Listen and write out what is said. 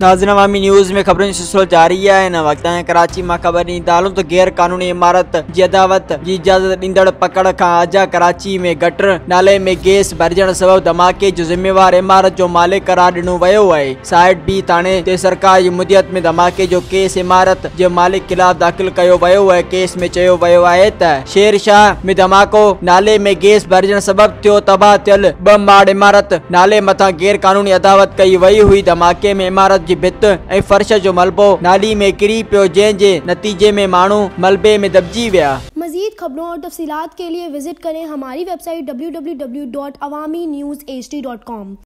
नाज़िन अवामी news में ख़बरुनि सिलसिलो जारी आहे हिन वक़्तु कराची माँ ख़बर ॾींदा हलूं त गैर क़ानूनी इमारत जी अदावत जी इजाज़त ॾींदड़ पकड़ खां आजा कराची में गटर नाले में गैस भरिजण सबबि धमाके जो ज़िम्मेवार इमारत जो मालिक करार ॾिनो वियो आहे। साइड बी थाणे ते सरकार जी मुदियत में धमाके जो केस इमारत जे मालिक ख़िलाफ़ दाख़िल कयो वियो आहे। केस में चयो वियो आहे त शेरशाह में धमाको नाले में गैस भरिजण सबबि थियो। तबाह थियल ॿ माड़ इमारत नाले मथां गैर क़ानूनी अदावत कई वई हुई। धमाके में इमारत जी भित ऐं फर्श जो मलबो नाली में किरी पियो जंहिंजे नतीजे में माण्हू मलबे में दबजी विया। मजीद खबरों और तफसीत के लिए विज़िट करें हमारी website W W W dot Awami news HD dot dot com